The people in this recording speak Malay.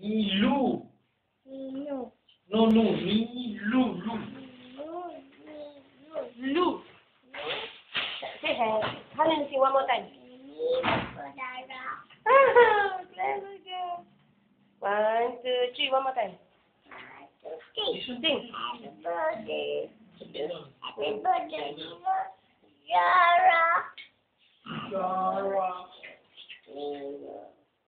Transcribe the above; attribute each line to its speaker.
Speaker 1: Milou. Non, non, Lu.
Speaker 2: Lu. Say Come and see one more time. One, two, three, one more time.
Speaker 3: Happy birthday, Happy birthday, Zara.
Speaker 1: Zara.